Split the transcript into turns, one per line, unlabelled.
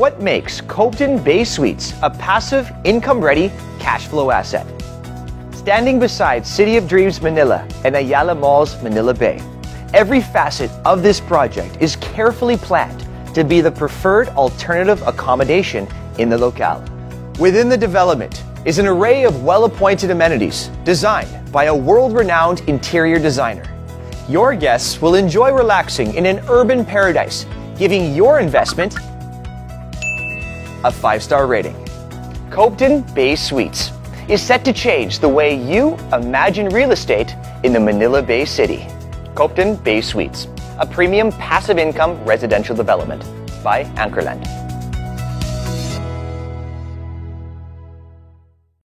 What makes Copeton Baysuites a passive, income ready cash flow asset? Standing beside City of Dreams Manila and Ayala Malls Manila Bay, every facet of this project is carefully planned to be the preferred alternative accommodation in the locale. Within the development is an array of well appointed amenities designed by a world renowned interior designer. Your guests will enjoy relaxing in an urban paradise, giving your investment a five star rating. Copton Bay Suites is set to change the way you imagine real estate in the Manila Bay City. Copeton Baysuites, a premium passive income residential development by Anchorland.